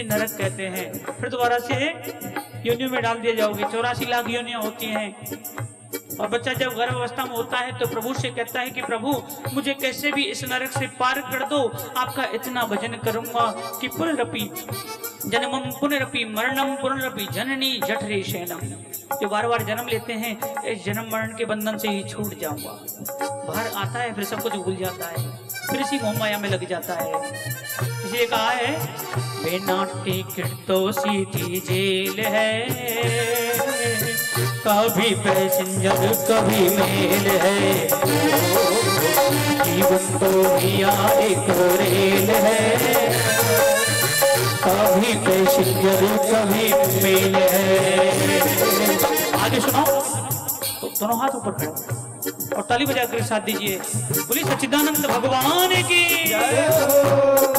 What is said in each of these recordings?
इसे नरक कहते हैं। फिर दोबारा से योनियों में डाल दिया जाओगे। चौरासी लाख योनियाँ होती हैं। और बच्चा जब गर्भ अवस्था में होता है तो प्रभु से कहता है कि प्रभु, मुझे कैसे भी इस नरक से पार कर दो। आपका इतना भजन करूँगा कि पुनरपि जन्मम पुनरपि मरणम पुनरपि जननी जठरे शैनम जो बार बार जन्म लेते हैं, इस जन्म मरण के बंधन से ही छूट जाऊँगा। बाहर आता है, फिर सब कुछ भूल जाता है। फिर इसी मोह माया में लग जाता है। कहा है बिना टिकट तो सीधी जेल है। कभी पैसेंजर, कभी मेल है। जीवन तो भैया एक रेल है। कभी पैसेंजर, कभी मेल है। आगे सुनो तो दोनों हाथ ऊपर करो और ताली बजाकर साथ दीजिए। बोलिए सच्चिदानंद भगवान की।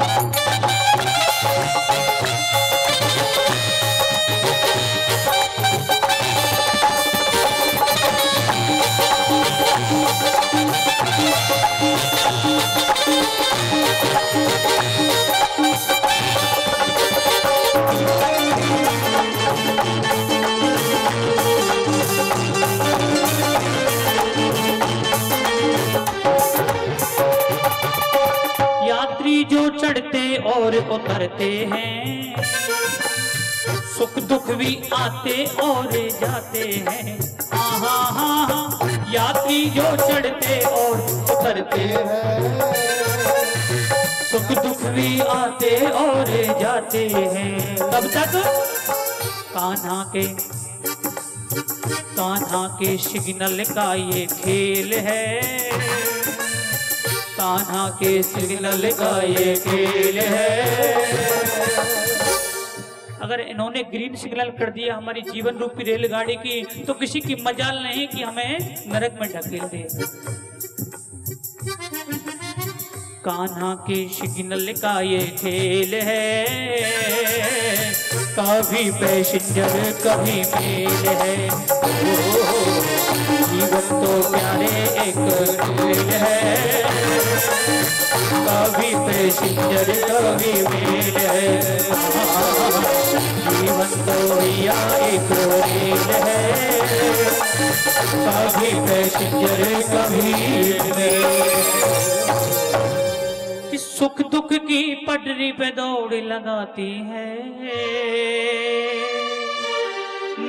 Thank you. उतरते हैं। सुख दुख भी आते और जाते हैं। आहा, हा हा, यात्री जो चढ़ते और उतरते हैं। सुख दुख भी आते और जाते हैं। तब तक कान्हा के कान्हा के सिग्नल का ये खेल है। कान्हा के सिग्नल का ये खेल है। अगर इन्होंने ग्रीन सिग्नल कर दिया हमारी जीवन रूपी रेलगाड़ी की तो किसी की मजाल नहीं कि हमें नरक में ढकेल दे। कान्हा के सिग्नल का ये खेल है। कभी पैसेंजर कभी मेल है। ओ, जीवन तो प्यारे एक है। कभी पैसेंजर कभी मेल है। जीवन तो भैया, एक रेल है। कभी पैसेंजर कभी मेल सुख दुख की पटरी पे दौड़ लगाती है।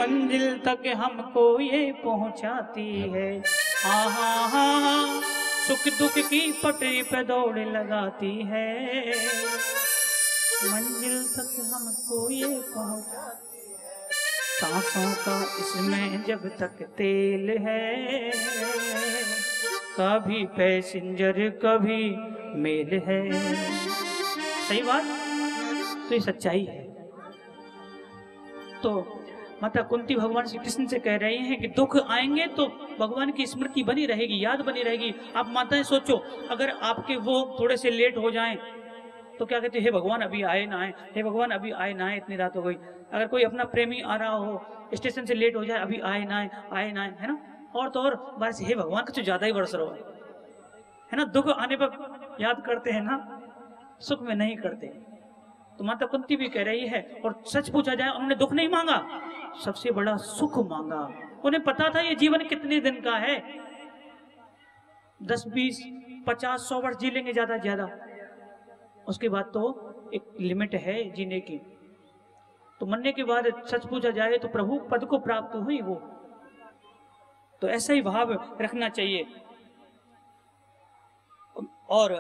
मंजिल तक हमको ये पहुंचाती है। हाँ सुख दुख की पटरी पे दौड़ लगाती है। मंजिल तक हमको ये पहुंचाती है। सांसों का इसमें जब तक तेल है, कभी पैसेंजर, कभी मेल है। सही बात? तो ये सच्चाई है। तो माता कुंती भगवान श्री कृष्ण से कह रहे हैं कि दुख आएँगे तो भगवान की स्मृति बनी रहेगी, याद बनी रहेगी। आप माताएँ, सोचो, अगर आपके वो थोड़े से लेट हो जाएँ तो क्या कहते हैं, हे भगवान, अभी आए ना आए, हे भगवान, अभी आए ना आए, इतनी रात हो गई। अगर कोई अपना प्रेमी आ रहा हो, स्टेशन से लेट हो जाए, अभी आए ना आए आए ना आए, है ना? और तो और बारिश हे भगवान का तो ज़्यादा ही बरस रहा है ना? दुख आने पर याद करते हैं ना? सुख में नहीं करते। तो माता कुंती भी कह रही है, और सच पूछा जाए, उन्होंने दुख नहीं मांगा। सबसे बड़ा सुख मांगा। उन्हें पता था ये जीवन कितने दिन का है। दस, बीस, पचास, सौ वर्ष जी लेंगे ज़्यादा ज़्यादा। उसके बाद तो एक लिमिट है जीने की। तो मरने के बाद सच पूछा जाए तो प्रभु पद को प्राप्त हुई वो। तो ऐसा ही भाव रखना चाहिए। और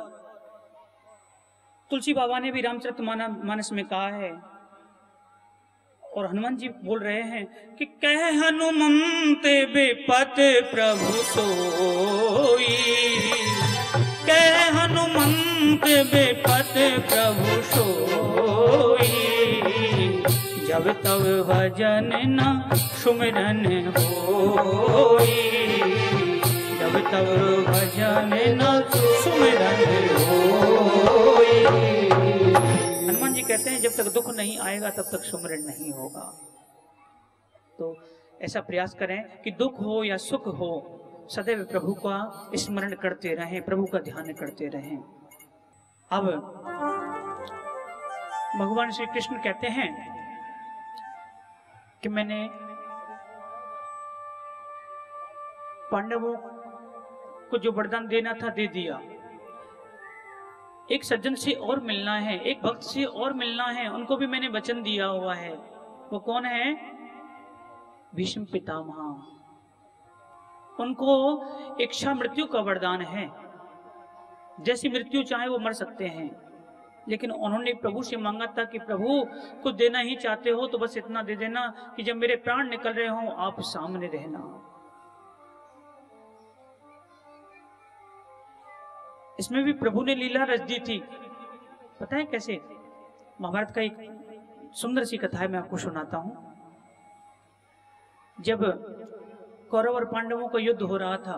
तुलसी बाबा ने भी रामचरित मानस में कहा है और हनुमान जी बोल रहे हैं कि कह हनुमंत बेपत प्रभु सोई। कह हनुमंत बेपत प्रभु सोई। जब तब भजन न सुमिरन होई। जब तब भजन न सुमिरन होई। कहते हैं, जब तक दुख नहीं आएगा, तब तक सुमरण नहीं होगा। तो ऐसा प्रयास करें कि दुख हो या सुख हो, सदैव प्रभु का स्मरण करते रहें, प्रभु का ध्यान करते रहें। अब भगवान श्री कृष्ण कहते हैं कि मैंने पांडवों को जो वरदान देना था, दे दिया। एक सज्जन से और मिलना है, एक भक्त से और मिलना है, उनको भी मैंने वचन दिया हुआ है। वो कौन है? भीष्म पितामह। उनको इच्छा मृत्यु का वरदान है। जैसी मृत्यु चाहे वो मर सकते हैं, लेकिन उन्होंने प्रभु से मांगा था कि प्रभु, कुछ देना ही चाहते हो तो बस इतना दे देना कि जब मेरे प्राण निकल रहे हो, आप सामने रहना। इसमें भी प्रभु ने लीला रच दी थी। पता है कैसे? महाभारत का एक सुंदर सी कथा है, मैं आपको सुनाता हूँ। जब कौरव और पांडवों का युद्ध हो रहा था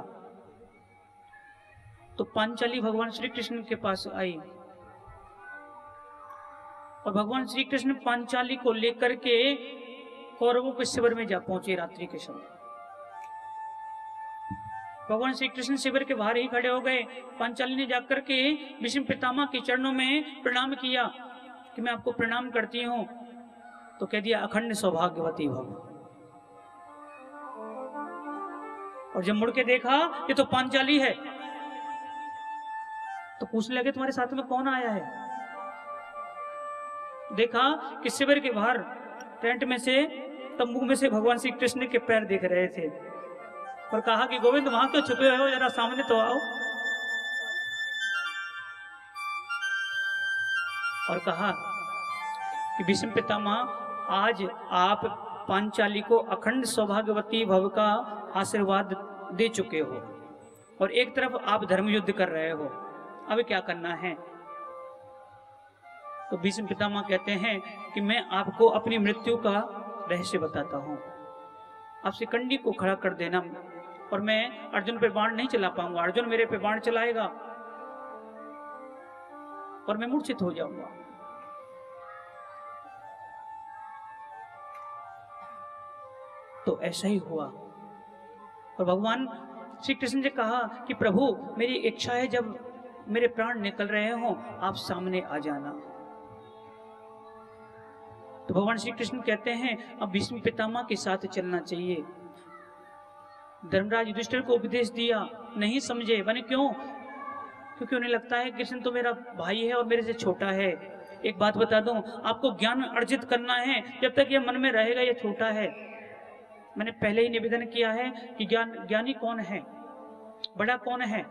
तो पांचाली भगवान श्री कृष्ण के पास आई। और भगवान श्री कृष्ण पांचाली को लेकर के कौरवों के शिविर में जा पहुँचे रात्रि के समय। भगवान श्री कृष्ण शिविर के बाहर ही खड़े हो गए। पांचाली ने जाकर के विष्णु पितामा के चरणों में प्रणाम किया कि मैं आपको प्रणाम करती हूँ। तो कह दिया, अखंड सौभाग्यवती भव। और जब मुड़ के देखा, ये तो पांचाली है। तो पूछने लगे, तुम्हारे साथ में कौन आया है? देखा कि शिविर के बाहर टेंट में से, तंबू में से भगवान श्री कृष्ण के पैर देख रहे थे। और कहा कि गोविंद, वहाँ क्यों छुपे हो? जरा सामने तो आओ। और कहा कि भीष्म पितामह आज आप पांचाली को अखंड सौभाग्यवती भव का आशीर्वाद दे चुके हो और एक तरफ़ आप धर्म युद्ध कर रहे हो। अब क्या करना है? तो भीष्म पितामह कहते हैं कि मैं आपको अपनी मृत्यु का रहस्य बताता हूँ। आपसे कंडी को खड़ा कर देना और मैं अर्जुन पे बाण नहीं चला पाऊँगा। अर्जुन मेरे पे बाण चलाएगा और मैं मूर्छित हो जाऊँगा। तो ऐसा ही हुआ। और भगवान श्री कृष्ण ने कहा कि प्रभु, मेरी इच्छा है जब मेरे प्राण निकल रहे हो, आप सामने आ जाना। तो भगवान श्री कृष्ण कहते हैं, अब भीष्म पितामह के साथ चलना चाहिए। धर्मराज युधिष्ठिर को उपदेश दिया, नहीं समझे। बने क्यों? क्योंकि उन्हें लगता है, कृष्ण तो मेरा भाई है और मेरे से छोटा है। एक बात बता दूँ, आपको ज्ञान अर्जित करना है, जब तक ये मन में रहेगा ये छोटा है। मैंने पहले ही निवेदन किया है कि ज्ञान, ज्ञानी कौन है? बड़ा कौन है?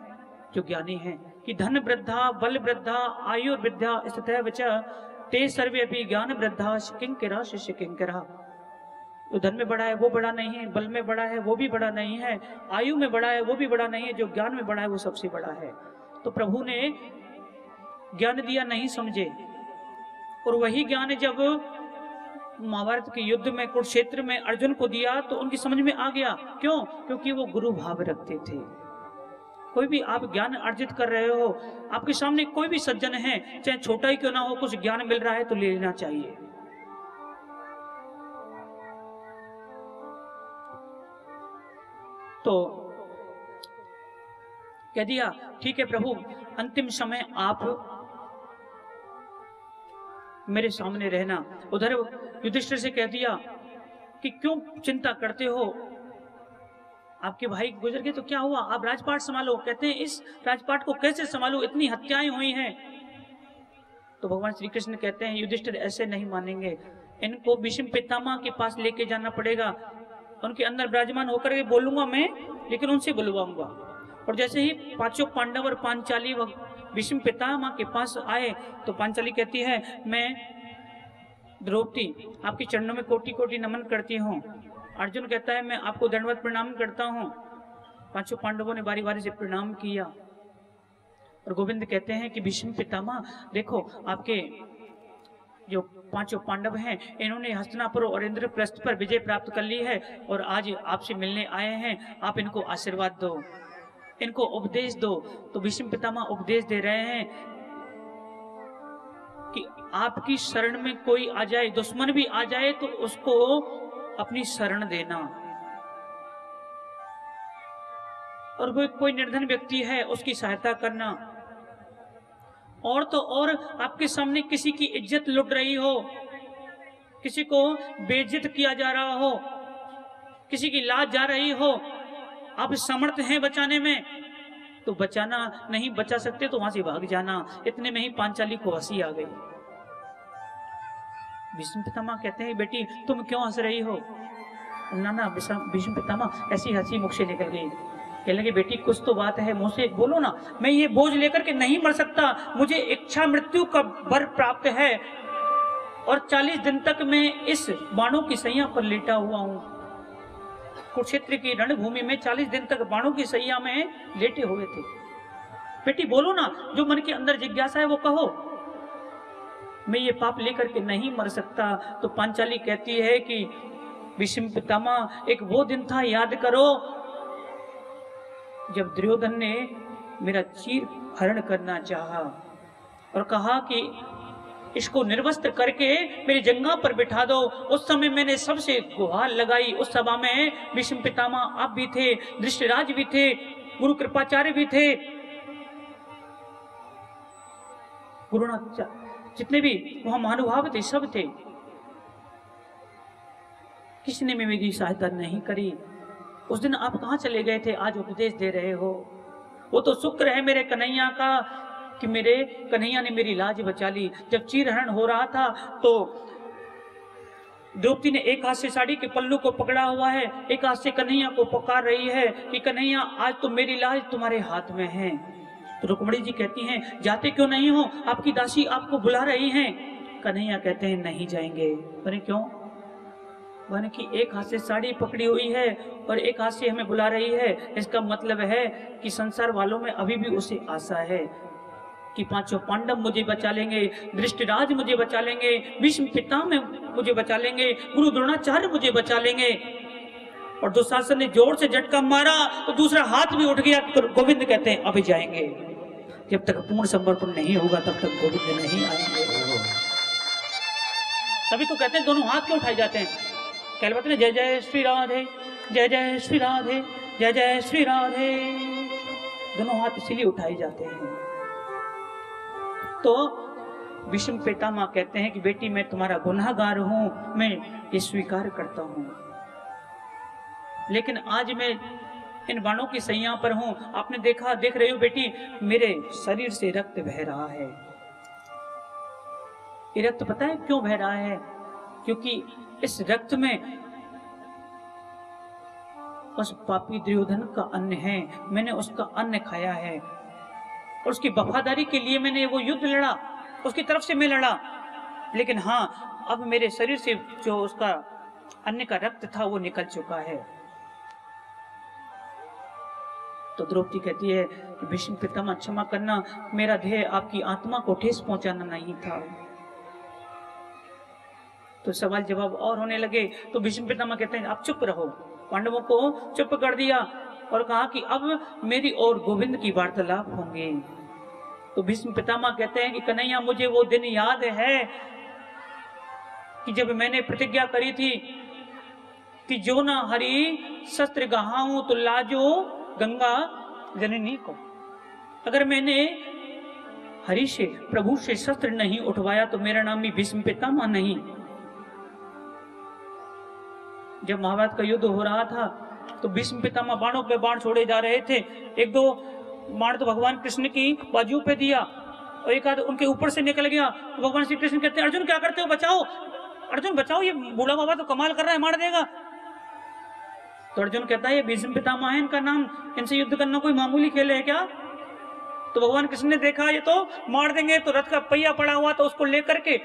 जो ज्ञानी है। कि धन वृद्धा, बल वृद्धा, आयु वृद्धा स्थित ते सर्वे अभी ज्ञान वृद्धा किंकरा शिष्य किंकरा जो धन में बड़ा है, वो बड़ा नहीं है, बल में बड़ा है, वो भी बड़ा नहीं है, आयु में बड़ा है, वो भी बड़ा नहीं है, जो ज्ञान में बड़ा है, वो सबसे बड़ा है। तो प्रभु ने ज्ञान दिया नहीं समझे। और वही ज्ञान जब महाभारत के युद्ध में, कुरुक्षेत्र में अर्जुन को दिया तो उनकी समझ में आ गया। क्यों? क्योंकि वो गुरु भाव रखते थे। कोई भी आप ज्ञान अर्जित कर रहे हो, आपके सामने कोई भी सज्जन है, चाहे छोटा ही क्यों ना हो, कुछ ज्ञान मिल रहा है तो ले लेना चाहिए। तो कह दिया ठीक है प्रभु, अंतिम समय आप मेरे सामने रहना। उधर युधिष्ठिर से कह दिया कि क्यों चिंता करते हो? आपके भाई गुजर गए तो क्या हुआ? आप राजपाट संभालो। कहते हैं, इस राजपाट को कैसे संभालो? इतनी हत्याएँ हुई हैं। तो भगवान श्री कृष्ण कहते हैं, युधिष्ठिर, ऐसे नहीं मानेंगे। इनको भीष्म पितामह के पास लेके जाना पड़ेगा। उनके अंदर विराजमान होकर के बोलूँगा मैं, लेकिन उनसे बुलवाऊँगा। और जैसे ही पाँचों पांडव और पांचाली भीष्म पितामह के पास आए तो पांचाली कहती है, मैं द्रौपदी, आपके चरणों में कोटि कोटि नमन करती हूँ। अर्जुन कहता है, मैं आपको दंडवत प्रणाम करता हूँ। पाँचों पांडवों ने बारी बारी से प्रणाम किया। और गोविंद कहते हैं कि, भीष्म पितामह, देखो, आपके जो पाँचों पांडव हैं, इन्होंने हस्तनापुर और इंद्रप्रस्थ पर विजय प्राप्त कर ली है और आज आपसे मिलने आए हैं। आप इनको आशीर्वाद दो, इनको उपदेश दो। तो भीष्म पितामह उपदेश दे रहे हैं कि आपकी शरण में कोई आ जाए, दुश्मन भी आ जाए तो उसको अपनी शरण देना। और कोई कोई निर्धन व्यक्ति है, उसकी सहायता करना। और तो और आपके सामने किसी की इज़्ज़त लुट रही हो, किसी को बेइज्जत किया जा रहा हो, किसी की लाज जा रही हो, आप समर्थ हैं बचाने में तो बचाना नहीं, बचा सकते तो वहाँ से भाग जाना। इतने में ही पांचाली को हँसी आ गई। विष्णु पितामा कहते हैं, बेटी, तुम क्यों हंस रही हो? ना ना विष्णु पितामह ऐसी हँसी मुख से निकल गई। कहने लगे, बेटी, कुछ तो बात है मुझसे बोलो ना। मैं ये बोझ लेकर के नहीं मर सकता। मुझे इच्छा मृत्यु का वर प्राप्त है। और चालीस दिन तक मैं इस बाणों की सैया पर लेटा हुआ हूँ। कुरुक्षेत्र की रणभूमि में चालीस दिन तक बाणों की सैया में लेटे हुए थे। बेटी, बोलो ना, जो मन के अंदर जिज्ञासा है वो कहो। मैं ये पाप लेकर के नहीं मर सकता। तो पांचाली कहती है कि, विषम पितामा एक वो दिन था, याद करो जब दुर्योधन ने मेरा चीर हरण करना चाहा और कहा कि इसको निर्वस्त्र करके मेरी जंगा पर बिठा दो, उस समय मैंने सबसे गुहार लगाई। उस सभा में विष्णु पितामा आप भी थे दृष्टिराज भी थे गुरु कृपाचार्य भी थे। जितने भी वहाँ महानुभाव थे, सब थे। किसी ने मेरी सहायता नहीं करी। उस दिन आप कहाँ चले गए थे? आज उपदेश दे रहे हो। वो तो शुक्र है मेरे कन्हैया का कि मेरे कन्हैया ने मेरी लाज बचा ली। जब चीरहरण हो रहा था तो द्रौपदी ने एक हाथ से साड़ी के पल्लू को पकड़ा हुआ है, एक हाथ से कन्हैया को पुकार रही है कि, कन्हैया, आज तो मेरी लाज तुम्हारे हाथ में है। तो रुकमणी जी कहती हैं, जाते क्यों नहीं हो? आपकी दासी आपको बुला रही हैं। कन्हैया कहते हैं, नहीं जाएँगे। बोले क्यों? बोले कि एक हाथ से साड़ी पकड़ी हुई है और एक हाथ से हमें बुला रही है। इसका मतलब है कि संसार वालों में अभी भी उसे आशा है कि पाँचों पांडव मुझे बचा लेंगे दृष्टिराज मुझे बचा लेंगे विष्णु पिता में मुझे बचा लेंगे, गुरु द्रोणाचार्य मुझे बचा लेंगे। और दुशासन ने ज़ोर से झटका मारा तो दूसरा हाथ भी उठ गया तो गोविंद कहते हैं, अभी जाएँगे। जब तक पूर्ण समर्पण नहीं होगा, तब तक गोविंद नहीं आएँगे। तभी तो कहते हैं, दोनों हाथ क्यों उठाए जाते हैं? कहते हैं जय जय श्री राधे, जय जय श्री राधे, जय जय श्री राधे। दोनों हाथ इसीलिए उठाए जाते हैं। तो विषम पितामा कहते हैं कि, बेटी, मैं तुम्हारा गुनाहगार हूँ, मैं ये स्वीकार करता हूँ। लेकिन आज मैं इन बाणों की सैया पर हूँ। आपने देखा, देख रही हो बेटी, मेरे शरीर से रक्त बह रहा है। ये रक्त पता है क्यों बह रहा है? क्योंकि इस रक्त में उस पापी दुर्योधन का अन्न है। मैंने उसका अन्न खाया है। और उसकी वफादारी के लिए मैंने वो युद्ध लड़ा। उसकी तरफ़ से मैं लड़ा। लेकिन हाँ अब मेरे शरीर से जो उसका अन्य का रक्त था, वो निकल चुका है। तो द्रौपदी कहती है भीष्म पितामह क्षमा करना मेरा ध्येय आपकी आत्मा को ठेस पहुंचाना नहीं था। तो सवाल जवाब और होने लगे। तो भीष्म पितामह कहते हैं, आप चुप रहो। पांडवों को चुप कर दिया और कहा कि, अब मेरी और गोविंद की वार्तालाप होंगे। तो भीष्म पितामह कहते हैं कि, कन्हैया, मुझे वो दिन याद है कि जब मैंने प्रतिज्ञा करी थी कि जो ना हरि शस्त्र गहाऊ तो लाजो गंगा जननी को। अगर मैंने हरि से, प्रभु से शस्त्र नहीं उठवाया तो मेरा नाम भी भीष्म पितामह नहीं। जब महाभारत का युद्ध हो रहा था तो भीष्म पितामह बाणों पे बाण छोड़े जा रहे थे। एक दो बाण तो भगवान कृष्ण की बाजू पे दिया और एक आध उनके ऊपर से निकल गया। तो भगवान श्री कृष्ण कहते, अर्जुन, क्या करते हो? बचाओ। अर्जुन, बचाओ, ये बूढ़ा बाबा तो कमाल कर रहा है, मार देगा। तो अर्जुन कहता है, ये भीष्म पितामह है, इनका नाम, इनसे युद्ध करना कोई मामूली खेल है क्या? तो भगवान कृष्ण ने देखा, ये तो मार देंगे तो रथ का पहिया पड़ा हुआ तो उसको लेकर के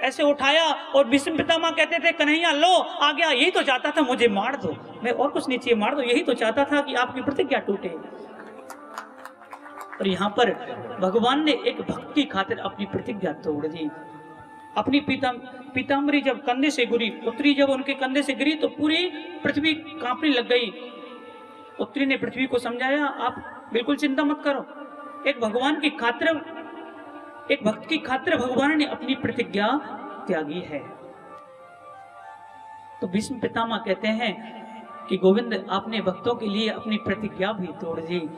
ऐसे उठाया और भीष्म पितामह कहते थे, कन्हैया, लो आ गया यही तो चाहता था मुझे मार दो। मैं और कुछ चाहिए, मार दो। यही तो चाहता था कि आपकी प्रतिज्ञा टूटे। और यहाँ पर भगवान ने एक भक्त खातिर अपनी प्रतिज्ञा तोड़ दी। अपनी पीता पीताम्बरी जब कंधे से गिरी उत्तरी जब उनके कंधे से गिरी तो पूरी पृथ्वी कांपने लग गई। उत्तरी ने पृथ्वी को समझाया, आप बिल्कुल चिंता मत करो। एक भगवान की खातिर एक भक्त की खातिर भगवान ने अपनी प्रतिज्ञा त्यागी है। तो भीष्म पितामह कहते हैं कि गोविंद, आपने भक्तों के लिए अपनी प्रतिज्ञा भी तोड़ दी।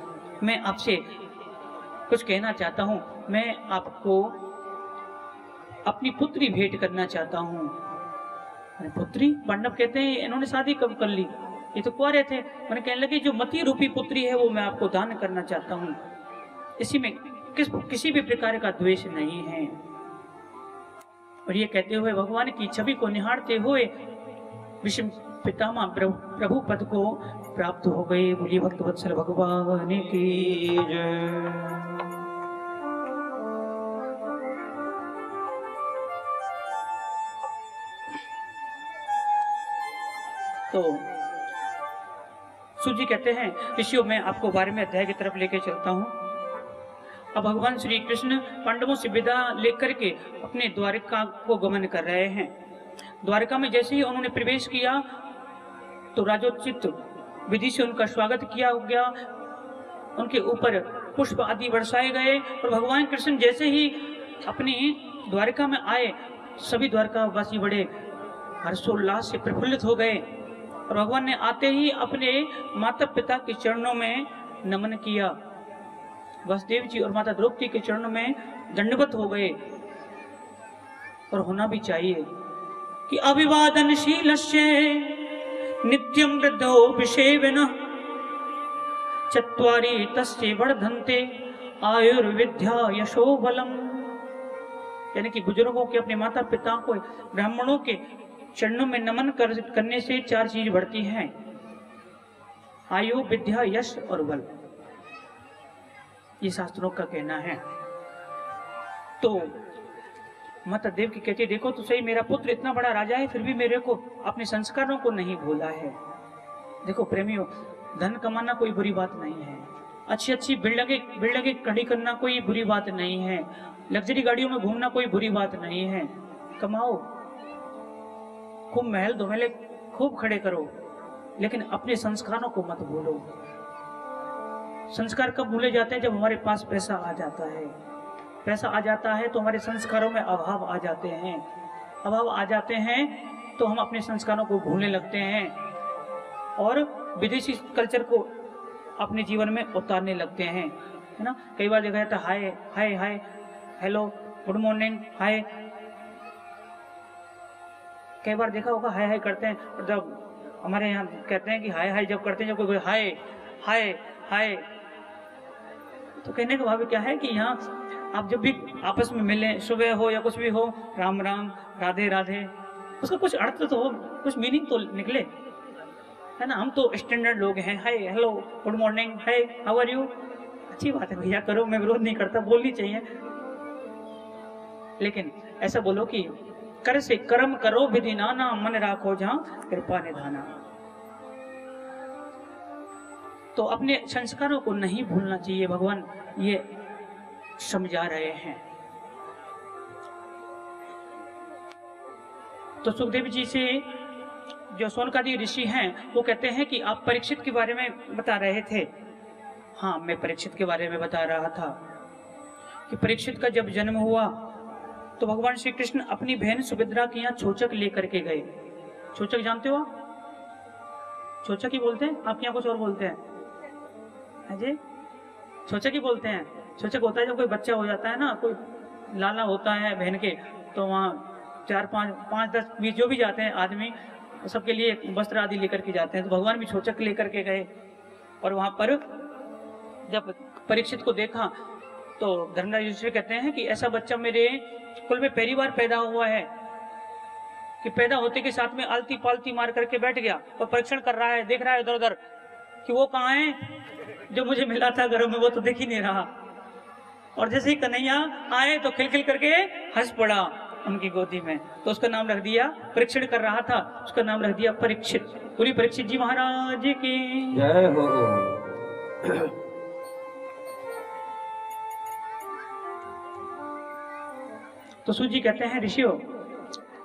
मैं आपसे कुछ कहना चाहता हूँ। मैं आपको अपनी पुत्री भेंट करना चाहता हूँ। पुत्री? पांडव कहते हैं, इन्होंने शादी कब कर ली? ये तो कुआरे थे। मैंने कहने लगे, जो मती रूपी पुत्री है, वो मैं आपको दान करना चाहता हूँ। इसी में किस किसी भी प्रकार का द्वेष नहीं है। और ये कहते हुए भगवान की छवि को निहारते हुए विषम पितामह प्रभु, प्रभु पद को प्राप्त हो गए। बोलिए भक्त वत्सल भगवान की जय। तो सूजी कहते हैं ऋषियों में आपको बारे में अध्याय की तरफ़ लेके चलता हूँ। अब भगवान श्री कृष्ण पांडवों से विदा लेकर के अपने द्वारिका को गमन कर रहे हैं। द्वारिका में जैसे ही उन्होंने प्रवेश किया तो राजोचित विधि से उनका स्वागत किया गया। उनके ऊपर पुष्प आदि बरसाए गए और भगवान कृष्ण जैसे ही अपनी द्वारिका में आए, सभी द्वारकावासी बड़े हर्षोल्लास से प्रफुल्लित हो गए और भगवान ने आते ही अपने माता पिता के चरणों में नमन किया। वसुदेव जी और माता द्रौपदी के चरणों में दंडवत हो गए। और होना भी चाहिए कि अभिवादनशील नित्यम वृद्धो विषेविन चत्वारी तस्य वर्धन्ते आयुर्विद्या यशो बलम। यानी कि बुज़ुर्गों के अपने माता पिता को ब्राह्मणों के चरणों में नमन कर, करने से चार चीज़ बढ़ती हैं। आयु विद्या यश और बल। ये शास्त्रों का कहना है। तो माता देव की कहती देखो तो सही, मेरा पुत्र इतना बड़ा राजा है, फिर भी मेरे को अपने संस्कारों को नहीं भूला है। देखो प्रेमियों, धन कमाना कोई बुरी बात नहीं है। अच्छी अच्छी बिल्डिंगे बिल्डिंगे खड़ी करना कोई बुरी बात नहीं है। लग्जरी गाड़ियों में घूमना कोई बुरी बात नहीं है। कमाओ। खूब महल धुमेले खूब खड़े करो, लेकिन अपने संस्कारों को मत भूलो। संस्कार कब भूले जाते हैं? जब हमारे पास पैसा आ जाता है। पैसा आ जाता है तो हमारे संस्कारों में अभाव आ जाते हैं। अभाव आ जाते हैं तो हम अपने संस्कारों को भूलने लगते हैं और विदेशी कल्चर को अपने जीवन में उतारने लगते हैं, है ना? कई बार जगह था hi hi hi, hello, good morning, hi. कई बार देखा होगा, हाय हाय करते हैं। जब हमारे यहाँ कहते हैं कि, हाय हाय जब करते हैं, जब कोई हाय हाय हाय तो कहने का भाव क्या है कि यहाँ आप जब भी आपस में मिले, सुबह हो या कुछ भी हो, राम राम, राधे राधे, उसका कुछ अर्थ तो हो, कुछ मीनिंग तो निकले। है ना? हम तो स्टैंडर्ड लोग हैं। Hi hello good morning hi how are you अच्छी बात है भैया, करो, मैं विरोध नहीं करता, बोलनी चाहिए। लेकिन ऐसा बोलो कि कर से कर्म करो, विधि नाना, मन राखो जहाँ, कृपा निधाना। तो अपने संस्कारों को नहीं भूलना चाहिए, भगवान ये समझा रहे हैं। तो सुखदेव जी से जो सोनकादी ऋषि हैं, वो कहते हैं कि आप परीक्षित के बारे में बता रहे थे। हाँ मैं परीक्षित के बारे में बता रहा था कि परीक्षित का जब जन्म हुआ तो भगवान श्री कृष्ण अपनी बहन सुभद्रा के यहाँ छोचक लेकर के गए। छोचक जानते हो आप? छोचक ही बोलते हैं? आप यहाँ कुछ और बोलते हैं? जी? छोचक ही बोलते हैं। छोचक होता है जब कोई बच्चा हो जाता है ना, कोई लाला होता है बहन के तो वहाँ चार, पाँच पाँच, दस, बीस जो भी जाते हैं आदमी, सबके लिए वस्त्र आदि लेकर के जाते हैं। तो भगवान भी छोचक लेकर के गए। और वहाँ पर जब परीक्षित को देखा तो धर्मराज कहते हैं कि ऐसा बच्चा मेरे कुल में पहली बार पैदा हुआ है कि पैदा होते के साथ में आलती पालती मार करके बैठ गया और परीक्षण कर रहा है, देख रहा है इधर उधर कि वो कहाँ है? जो मुझे मिला था घरों में वो तो देख ही नहीं रहा। और जैसे ही कन्हैया आए तो खिल खिल करके हंस पड़ा उनकी गोदी में। तो उसका नाम रख दिया परीक्षण कर रहा था। उसका नाम रख दिया परीक्षित। पूरी परीक्षित जी महाराज की जय हो तो सूजी कहते हैं ऋषियों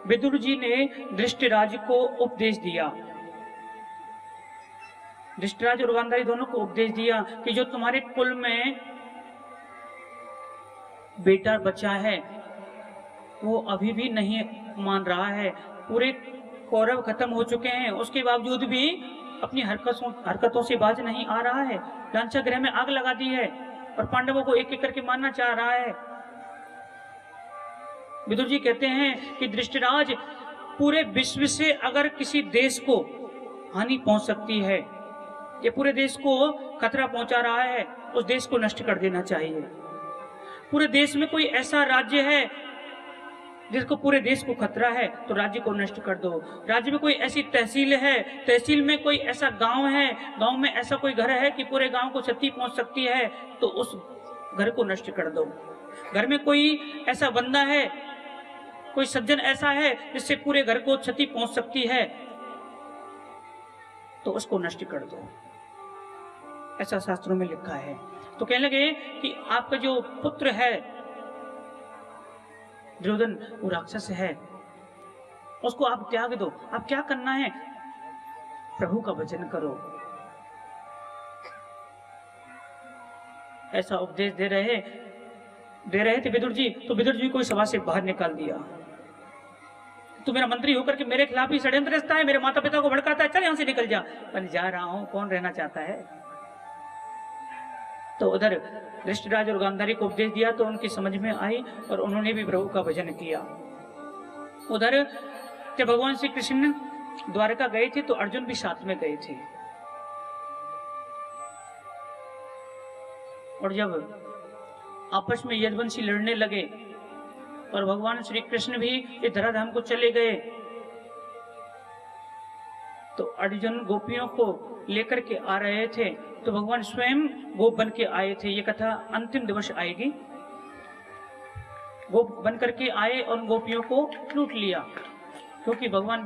विदुर जी ने दृष्टिराज को उपदेश दिया। दृष्टिराज और गांधारी दोनों को उपदेश दिया कि जो तुम्हारे कुल में बेटा बचा है, वो अभी भी नहीं मान रहा है। पूरे कौरव खत्म हो चुके हैं। उसके बावजूद भी अपनी हरकतों हरकतों से बाज नहीं आ रहा है। लांछा ग्रह में आग लगा दी है और पांडवों को एक एक करके मारना चाह रहा है। विदुर जी कहते हैं कि दृष्टिराज पूरे विश्व से अगर किसी देश को हानि पहुँच सकती है ये पूरे देश को खतरा पहुँचा रहा है, उस देश को नष्ट कर देना चाहिए। पूरे देश में कोई ऐसा राज्य है जिसको पूरे देश को खतरा है तो राज्य को नष्ट कर दो। राज्य में कोई ऐसी तहसील है, तहसील में कोई ऐसा गाँव है, गाँव में ऐसा कोई घर है कि पूरे गाँव को क्षति पहुँच सकती है तो उस घर को नष्ट कर दो। घर में कोई ऐसा बंदा है, कोई सज्जन ऐसा है जिससे पूरे घर को क्षति पहुँच सकती है तो उसको नष्ट कर दो। ऐसा शास्त्रों में लिखा है। तो कहने लगे कि आपका जो पुत्र है, दुर्योधन, वो राक्षस है। उसको आप त्याग दो। आप क्या करना है? प्रभु का वचन करो। ऐसा उपदेश दे रहे दे रहे थे विदुर जी तो विदुर जी को सभा से बाहर निकाल दिया। तू मेरा मंत्री होकर के मेरे खिलाफ ही षड्यंत्र रचता है, मेरे माता पिता को भड़काता है, चल यहाँ से निकल जा। पर जा रहा हूँ, कौन रहना चाहता है? तो उधर दृष्टराज और गांधारी को उपदेश दिया तो उनकी समझ में आई और उन्होंने भी प्रभु का भजन किया। उधर जब भगवान श्री कृष्ण द्वारका गए थे तो अर्जुन भी साथ में गए थे। और जब आपस में यदवंशी लड़ने लगे और भगवान श्री कृष्ण भी ये धराधाम को चले गए तो अर्जुन गोपियों को लेकर के आ रहे थे। तो भगवान स्वयं गोप बन के आए थे, ये कथा अंतिम दिवस आएगी। गोप बन करके आए और गोपियों को लूट लिया, क्योंकि भगवान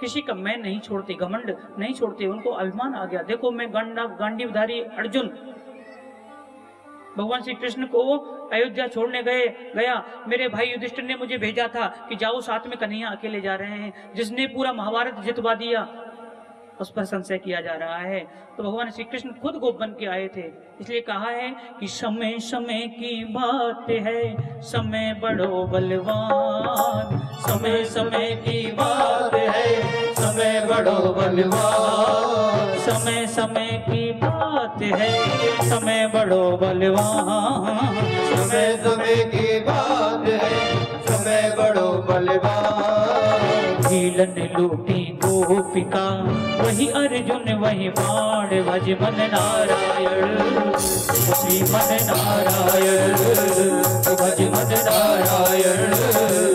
किसी का मैं नहीं छोड़ते, घमंड नहीं छोड़ते, उनको अभिमान आ गया। देखो, मैं गंडा, गांडीवधारी अर्जुन, भगवान श्री कृष्ण को अयोध्या छोड़ने गए, गया। मेरे भाई युधिष्ठिर ने मुझे भेजा था कि जाओ, साथ में कन्हैया अकेले जा रहे हैं, जिसने पूरा महाभारत जितवा दिया। उस पर संशय किया जा रहा है। तो भगवान श्री कृष्ण खुद गोप बन के आए थे। इसलिए कहा है कि समय समय की बात है। समय बड़ो बलवान। समय समय की बात है। समय बड़ो बलवान। समय समय की बात है। समय बड़ो बलवान। समय समय की बात है। समय बड़ो बलवान। झीलन लूटी गोपिका वही अर्जुन, वही बाण, भज मन नारायण। श्री मन नारायण, भज मन नारायण।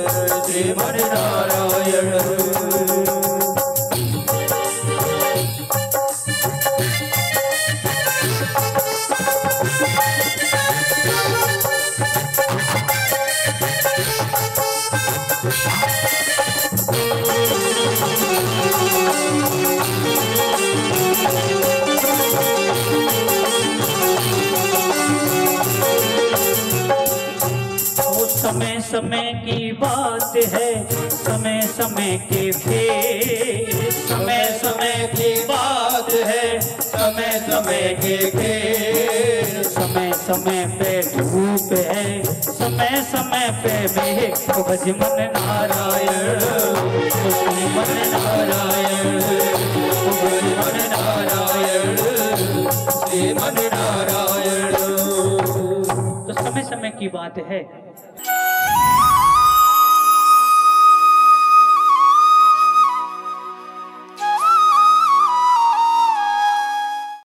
की बात है, समय समय के फेर समय समय की बात है, समय समय के खेल समय समय पे धूप है, समय समय पे मेघ भज मन नारायण मन नारायण मन नारायण मन नारायण। तो समय समय की बात है।